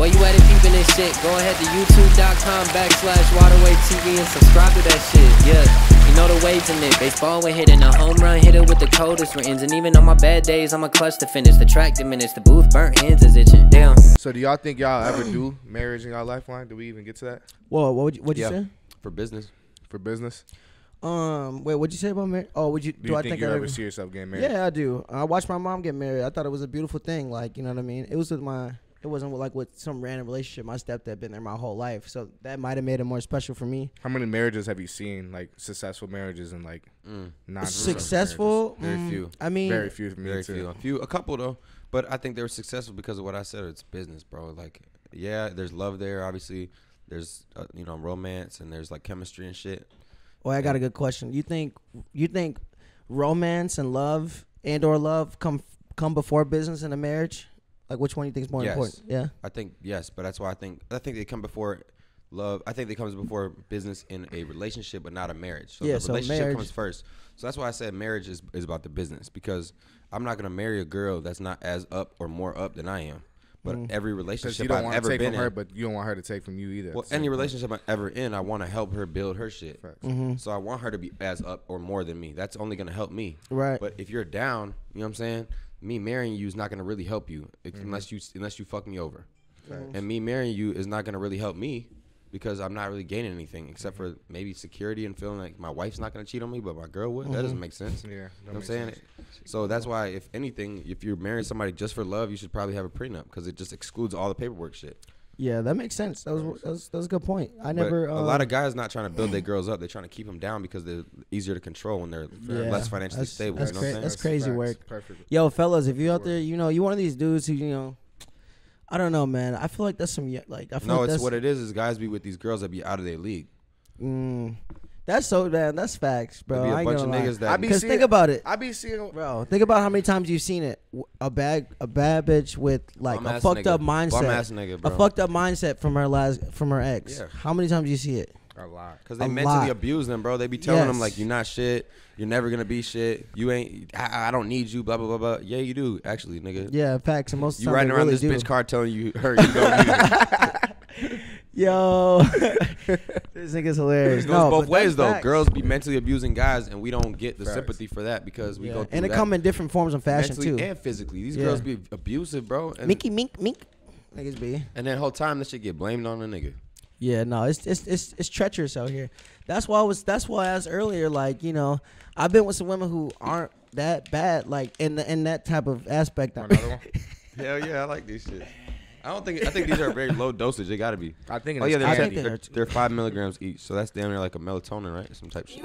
While you at it peeping this shit, go ahead to youtube.com backslash waterwave TV and subscribe to that shit. Yeah, you know the waves in it. Baseball when hitting a home run, hit it with the coldest rains. And even on my bad days, I'm a clutch to finish. The track diminished, the booth burnt, hands is itching. Damn. So do y'all think y'all ever do marriage in y'all lifeline? Do we even get to that Whoa, what would you, what'd you Yeah. say? for business. for business? Um, wait, what'd you say about marriage? Oh, would you? Do, Do, you I think, think you I ever ever? see yourself getting married? Yeah, I do. I watched my mom get married. I thought it was a beautiful thing. Like, you know what I mean? It was with my. It wasn't like with some random relationship. My stepdad been there my whole life, so that might have made it more special for me. How many marriages have you seen? Like successful marriages and like Mm. non Successful? Very Mm, few. I mean, Very few for me Very too. few. A few, a couple though. But I think they were successful because of what I said. It's business, bro. Like, yeah, there's love there. Obviously, there's uh, you know romance and there's like chemistry and shit. Well, I got a good question. You think you think romance and love and or love come come before business in a marriage? Like which one do you think is more Yes. important? Yeah. I think yes, but that's why I think I think they come before love. I think they comes before business in a relationship, but not a marriage. So Yeah, the so relationship marriage- comes first. So that's why I said marriage is is about the business because I'm not gonna marry a girl that's not as up or more up than I am. But Mm-hmm. every relationship you don't I've want to ever take been from her, in, but you don't want her to take from you either. well, at the same any relationship I'm ever in, I want to help her build her shit. Mm-hmm. So I want her to be as up or more than me. That's only gonna help me. Right. But if you're down, you know what I'm saying? Me marrying you is not gonna really help you Mm-hmm. unless you unless you fuck me over. And me marrying you is not gonna really help me because I'm not really gaining anything except for maybe security and feeling like my wife's not gonna cheat on me, but my girl would. That doesn't make sense. Yeah, You know what I'm saying? sense. So that's why, if anything, if you're marrying somebody just for love, you should probably have a prenup because it just excludes all the paperwork shit. Yeah, that makes sense. That was that was, that was a good point. I But never. a lot of guys not trying to build their girls up; they're trying to keep them down because they're easier to control when they're Yeah, less financially that's- stable. that's you know what I'm cra- saying? that's crazy facts. work. Perfect. Yo, fellas, if you out there, you know, you one of these dudes who, you know, I don't know, man. I feel like that's some y- like I feel No, like it's that's what it is. Is guys be with these girls that be out of their league. Mm, that's so man. That's facts, bro. There be a I ain't bunch of gonna lie. niggas that I be Because seeing- think about it, I be seeing. bro. Think about how many times you've seen it. A bad, a bad bitch with like a Bum-ass fucked nigga. up mindset. Bum-ass nigga, a fucked up mindset from her last, from her ex. Yeah. How many times you see it? A lot. Because they A mentally lot. abuse them, bro. They be telling them Yes. like, "You're not shit. You're never gonna be shit. You ain't. I, I don't need you." Blah blah blah blah. Yeah, you do actually, nigga. Yeah, facts. And most of the You time riding they around really this do. bitch car telling you her you don't need her. Yo, this nigga's hilarious. It goes no, both ways though. facts. Girls be mentally abusing guys, and we don't get the Facts. sympathy for that because we Yeah. go through and it that come in different forms of fashion mentally too. and physically. These Yeah. girls be abusive, bro. And, Minky, mink, mink. Niggas be. and then whole time this shit get blamed on the nigga. Yeah, no, it's it's it's it's treacherous out here. That's why I was. That's why I asked earlier. Like, you know, I've been with some women who aren't that bad. Like in the, in that type of aspect. Another one. Hell yeah, I like these shit. I don't think I think these are very low dosage. They gotta be. I think Oh yeah, they're, I candy. think they're, they're- they're five milligrams each, so that's damn near like a melatonin, right? Some type shit.